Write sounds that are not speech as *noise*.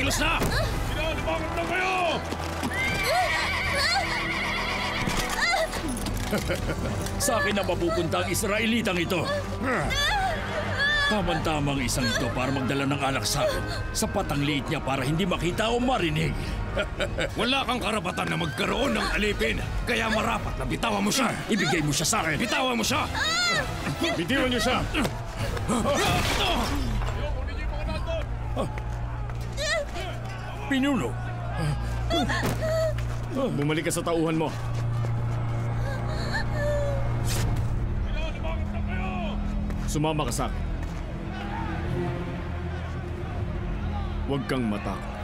Kumilos na! Sinalimangan na kayo! *laughs* Sa akin na mapupunta ang Israelitang ito. Tamang-tamang isang ito para magdala ng alak sa akin. Sapat ang liit niya para hindi makita o marinig. *laughs* Wala kang karapatan na magkaroon ng alipin. Kaya marapat na bitawan mo siya. Ibigay mo siya sa akin. Bitawan mo siya! Bitiwan niyo siya! *laughs* Pinuno, Bumalik ka sa tauhan mo. Sumama ka sa akin. Huwag kang matakot.